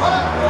What?